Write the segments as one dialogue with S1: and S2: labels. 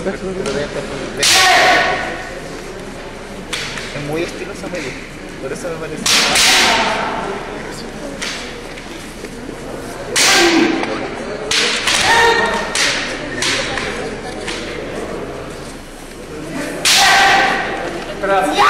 S1: Es muy estilosa Meli, por eso me parece. ¿Cómo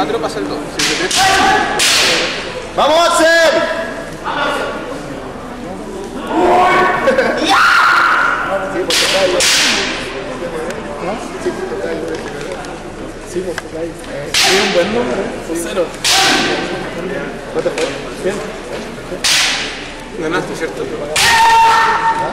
S1: 4 pasa el 2.
S2: ¡Vamos, Axel! ¡Vamos! ¡Ya!
S1: Sí, porque está ahí. Sí. Sí, un buen número. ¿eh? Cero. ¿Cuánto fue? Bien.
S2: Ganaste, ¿cierto? ¿Ah?